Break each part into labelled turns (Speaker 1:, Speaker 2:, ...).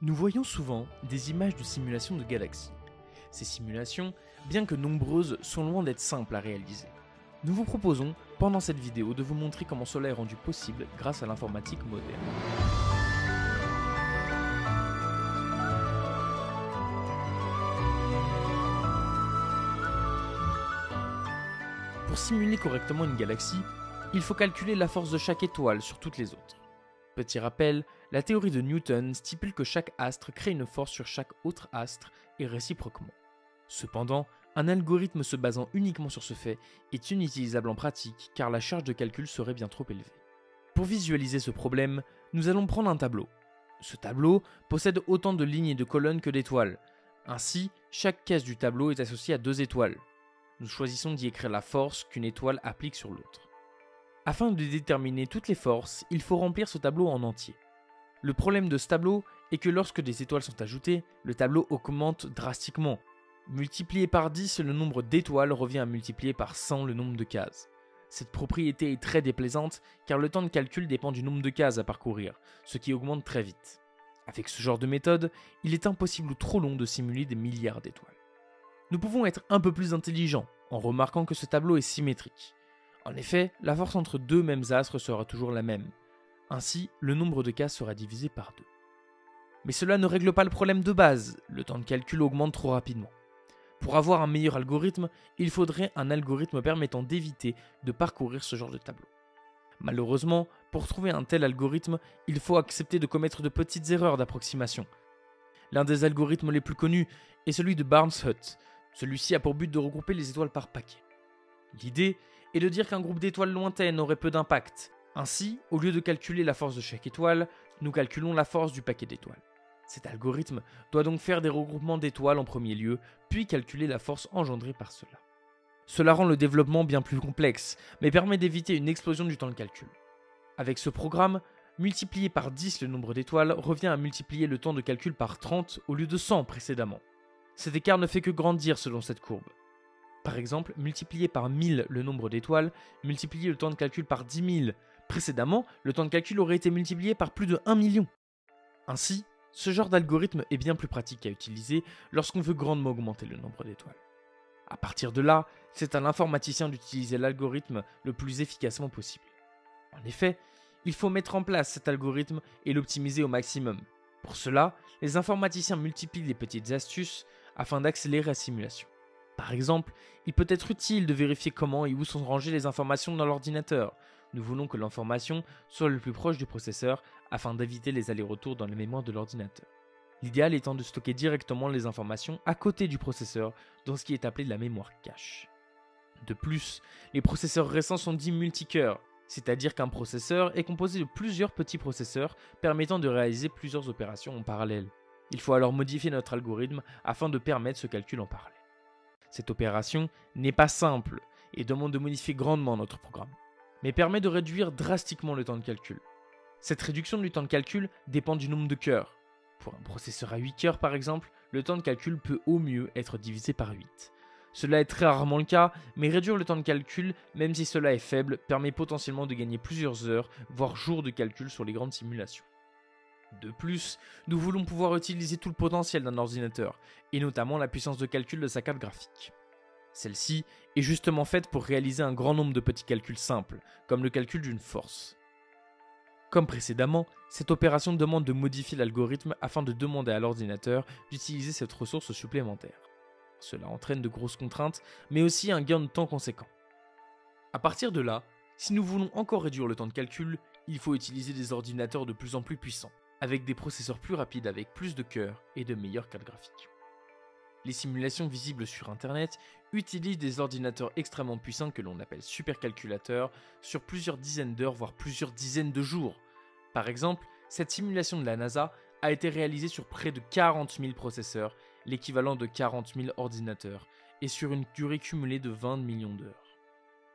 Speaker 1: Nous voyons souvent des images de simulations de galaxies. Ces simulations, bien que nombreuses, sont loin d'être simples à réaliser. Nous vous proposons, pendant cette vidéo, de vous montrer comment cela est rendu possible grâce à l'informatique moderne. Pour simuler correctement une galaxie, il faut calculer la force de chaque étoile sur toutes les autres. Petit rappel, la théorie de Newton stipule que chaque astre crée une force sur chaque autre astre et réciproquement. Cependant, un algorithme se basant uniquement sur ce fait est inutilisable en pratique car la charge de calcul serait bien trop élevée. Pour visualiser ce problème, nous allons prendre un tableau. Ce tableau possède autant de lignes et de colonnes que d'étoiles. Ainsi, chaque caisse du tableau est associée à deux étoiles. Nous choisissons d'y écrire la force qu'une étoile applique sur l'autre. Afin de déterminer toutes les forces, il faut remplir ce tableau en entier. Le problème de ce tableau est que lorsque des étoiles sont ajoutées, le tableau augmente drastiquement. Multiplié par 10, le nombre d'étoiles revient à multiplier par 100 le nombre de cases. Cette propriété est très déplaisante car le temps de calcul dépend du nombre de cases à parcourir, ce qui augmente très vite. Avec ce genre de méthode, il est impossible ou trop long de simuler des milliards d'étoiles. Nous pouvons être un peu plus intelligents en remarquant que ce tableau est symétrique. En effet, la force entre deux mêmes astres sera toujours la même. Ainsi, le nombre de cases sera divisé par deux. Mais cela ne règle pas le problème de base, le temps de calcul augmente trop rapidement. Pour avoir un meilleur algorithme, il faudrait un algorithme permettant d'éviter de parcourir ce genre de tableau. Malheureusement, pour trouver un tel algorithme, il faut accepter de commettre de petites erreurs d'approximation. L'un des algorithmes les plus connus est celui de Barnes-Hutt. Celui-ci a pour but de regrouper les étoiles par paquet. L'idée et de dire qu'un groupe d'étoiles lointaines aurait peu d'impact. Ainsi, au lieu de calculer la force de chaque étoile, nous calculons la force du paquet d'étoiles. Cet algorithme doit donc faire des regroupements d'étoiles en premier lieu, puis calculer la force engendrée par cela. Cela rend le développement bien plus complexe, mais permet d'éviter une explosion du temps de calcul. Avec ce programme, multiplier par 10 le nombre d'étoiles revient à multiplier le temps de calcul par 30 au lieu de 100 précédemment. Cet écart ne fait que grandir selon cette courbe. Par exemple, multiplier par 1000 le nombre d'étoiles, multiplier le temps de calcul par 10 000. Précédemment, le temps de calcul aurait été multiplié par plus de 1 million. Ainsi, ce genre d'algorithme est bien plus pratique à utiliser lorsqu'on veut grandement augmenter le nombre d'étoiles. A partir de là, c'est à l'informaticien d'utiliser l'algorithme le plus efficacement possible. En effet, il faut mettre en place cet algorithme et l'optimiser au maximum. Pour cela, les informaticiens multiplient les petites astuces afin d'accélérer la simulation. Par exemple, il peut être utile de vérifier comment et où sont rangées les informations dans l'ordinateur. Nous voulons que l'information soit le plus proche du processeur afin d'éviter les allers-retours dans la mémoire de l'ordinateur. L'idéal étant de stocker directement les informations à côté du processeur dans ce qui est appelé la mémoire cache. De plus, les processeurs récents sont dits multicœurs, c'est-à-dire qu'un processeur est composé de plusieurs petits processeurs permettant de réaliser plusieurs opérations en parallèle. Il faut alors modifier notre algorithme afin de permettre ce calcul en parallèle. Cette opération n'est pas simple et demande de modifier grandement notre programme, mais permet de réduire drastiquement le temps de calcul. Cette réduction du temps de calcul dépend du nombre de cœurs. Pour un processeur à 8 cœurs par exemple, le temps de calcul peut au mieux être divisé par 8. Cela est très rarement le cas, mais réduire le temps de calcul, même si cela est faible, permet potentiellement de gagner plusieurs heures, voire jours de calcul sur les grandes simulations. De plus, nous voulons pouvoir utiliser tout le potentiel d'un ordinateur, et notamment la puissance de calcul de sa carte graphique. Celle-ci est justement faite pour réaliser un grand nombre de petits calculs simples, comme le calcul d'une force. Comme précédemment, cette opération demande de modifier l'algorithme afin de demander à l'ordinateur d'utiliser cette ressource supplémentaire. Cela entraîne de grosses contraintes, mais aussi un gain de temps conséquent. A partir de là, si nous voulons encore réduire le temps de calcul, il faut utiliser des ordinateurs de plus en plus puissants avec des processeurs plus rapides avec plus de cœurs et de meilleures cartes graphiques. Les simulations visibles sur Internet utilisent des ordinateurs extrêmement puissants que l'on appelle supercalculateurs sur plusieurs dizaines d'heures voire plusieurs dizaines de jours. Par exemple, cette simulation de la NASA a été réalisée sur près de 40 000 processeurs, l'équivalent de 40 000 ordinateurs, et sur une durée cumulée de 20 millions d'heures.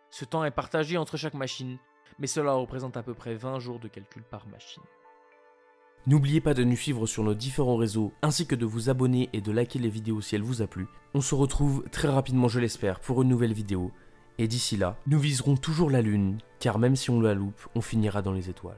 Speaker 1: Ce temps est partagé entre chaque machine, mais cela représente à peu près 20 jours de calcul par machine. N'oubliez pas de nous suivre sur nos différents réseaux, ainsi que de vous abonner et de liker les vidéos si elles vous a plu. On se retrouve très rapidement, je l'espère, pour une nouvelle vidéo. Et d'ici là, nous viserons toujours la lune, car même si on la loupe, on finira dans les étoiles.